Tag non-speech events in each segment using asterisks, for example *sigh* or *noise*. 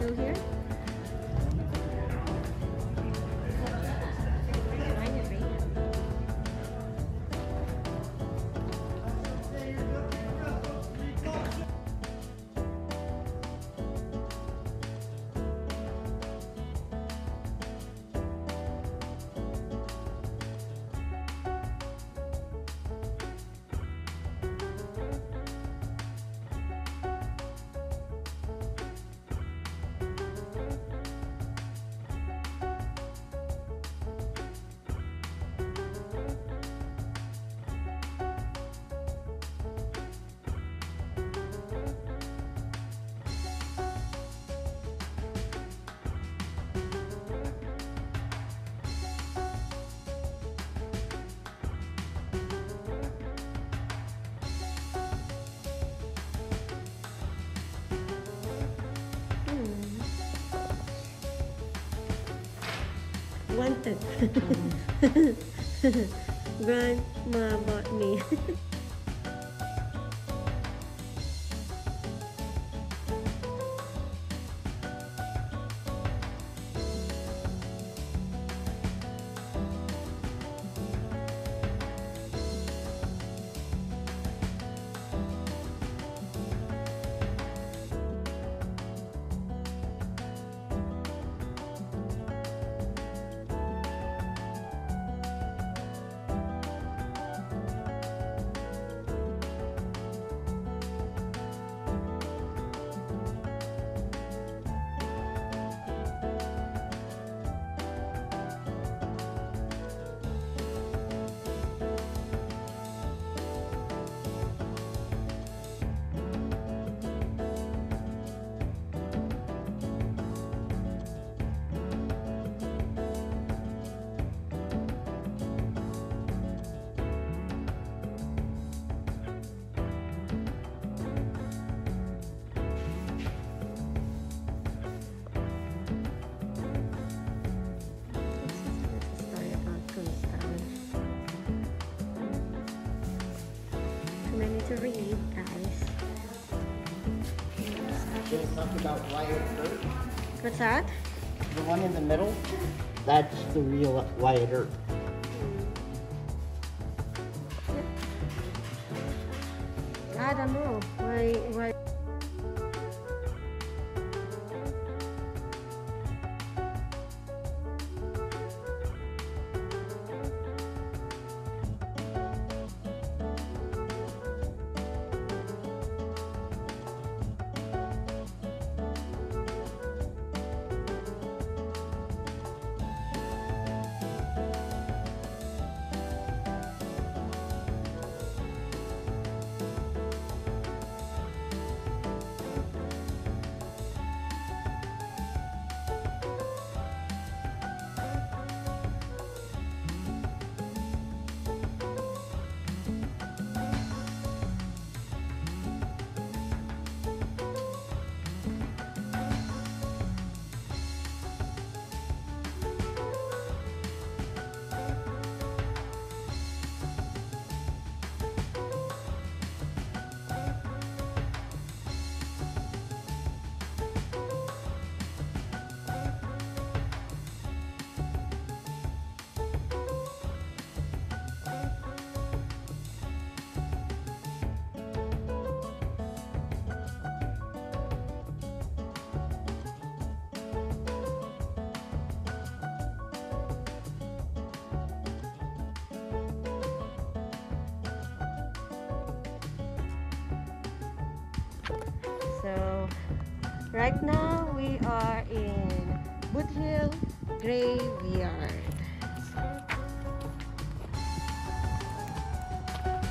Show here. Wanted. Grandma bought me. *laughs* Too many to read, guys. There's something about Wyatt Earp. What's that? The one in the middle, that's the real Wyatt Earp. I don't know. Why? Why? Right now we are in Boothill Graveyard.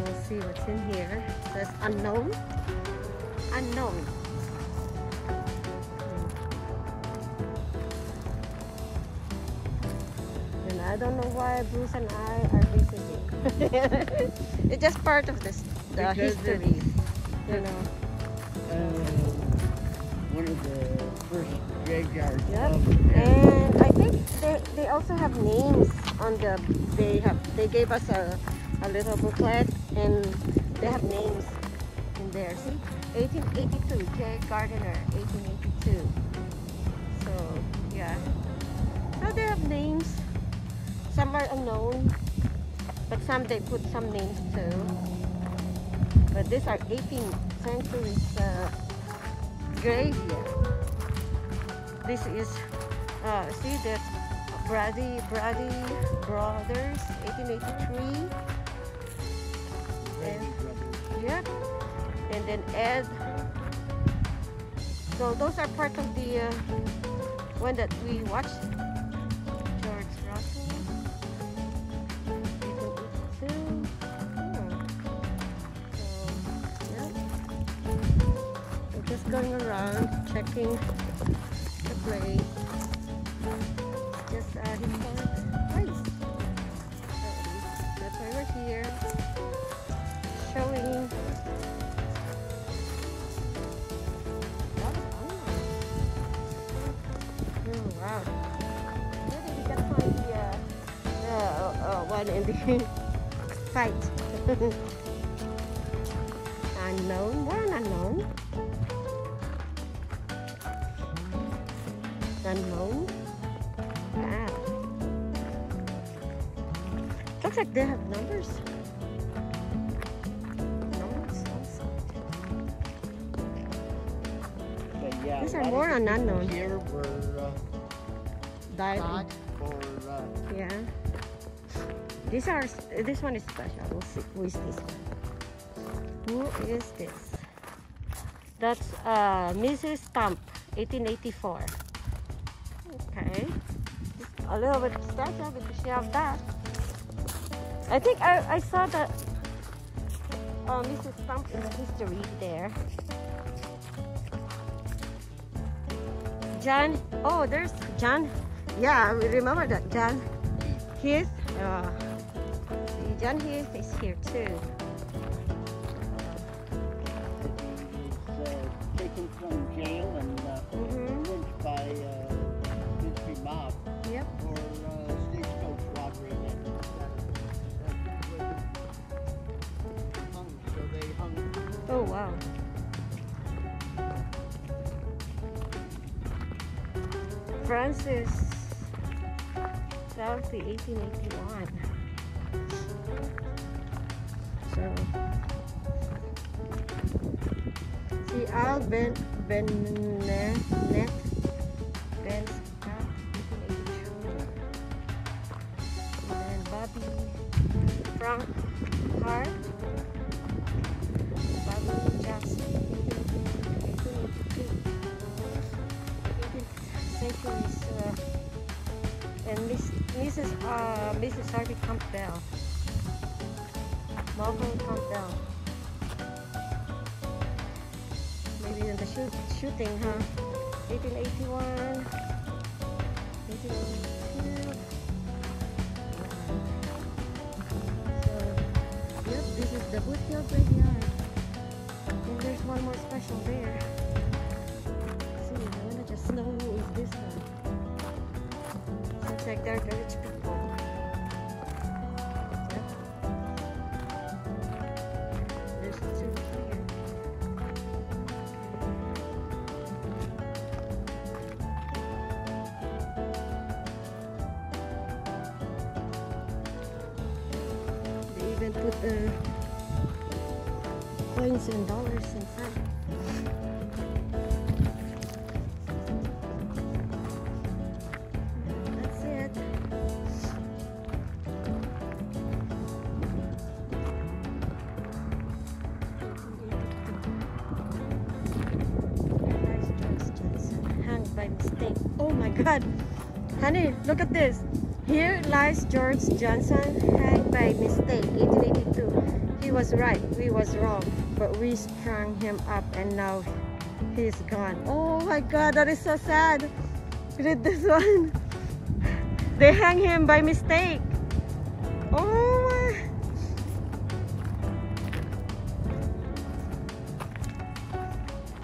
We'll see what's in here. Says unknown. Unknown. And I don't know why Bruce and I are visiting. *laughs* it's just part of this, the Because history, you know. Uh, one of the first graveyards Yep. And I think they, they also have names on the they have they gave us a, a little booklet and they have names in there. See, 1882, J. Gardiner, 1882. So yeah, so they have names. Some are unknown, but some they put some names too. But these are 18th century. uh, graveyard. This is uh, see that Brady Brady Brothers 1883 Brady Brothers. Yep. And then Ed. So those are part of the uh, one that we watched. Checking the place. Just uh, historic place. That's why we're here showing. Oh, wow. Maybe we can find the, uh, uh, uh, one in the *laughs* fight. *laughs* unknown, more an unknown. Unknown. Wow. Looks like they have numbers. Numbers also. But yeah, These are more on unknown. Here were uh, Died. shot or uh, Yeah. These are this one is special. We'll see. Who is this one? Who is this? That's uh Mrs. Stump, 1884. A little bit special because she have that. I think I, I saw that uh, Mrs. The history there. John. Oh, there's John. Yeah, I remember that John. Heath. Uh, John Heath is here too. Wow. Francis Southey, 1881. So, see Al Ben Benet Ben Scott, 1882. And then Bobby Frank Hart. And Miss, Mrs. Uh, Mrs. Harvey Campbell, Malcolm Campbell. Maybe the shoot, shooting, huh? 1881, 1882. So, yep, this is the Boothill Graveyard. There's one more special there. See, I wanna just know who is this one. Seems like they're the rich people. Even put the coins and dollars inside. Hanged by mistake. Oh my God, honey, look at this. Here lies George Johnson, hanged by mistake, 1882. He was right, we was wrong, but we strung him up and now he's gone. Oh my God, that is so sad. Read this *laughs* one. They hang him by mistake. Oh my.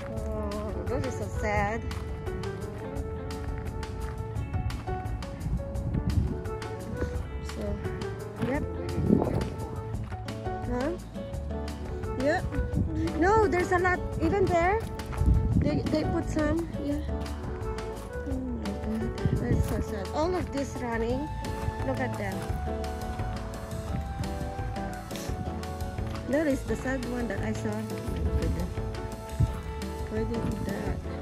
Oh, that is so sad. A lot even there. They they put some. Yeah. Oh my god, that's so sad. All of this running. Look at them. That is the sad one that I saw. Oh my goodness. They do that?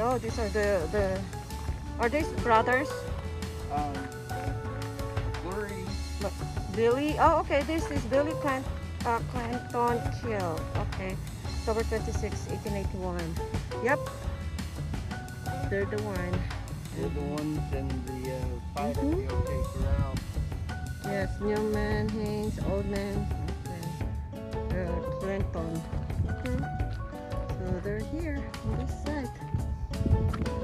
Oh, these are the the. Are these brothers? Um, Billy. Oh, okay. This is Billy Clan, uh, Clanton Kill. Okay. October 26, 1881. Yep. They're the one. they're the ones in the uh, fight at Mhm. the OK Corral. Yes, Newman, Haynes, Oldman. Okay. Uh, Clinton. Okay. So they're here on this side. Okay.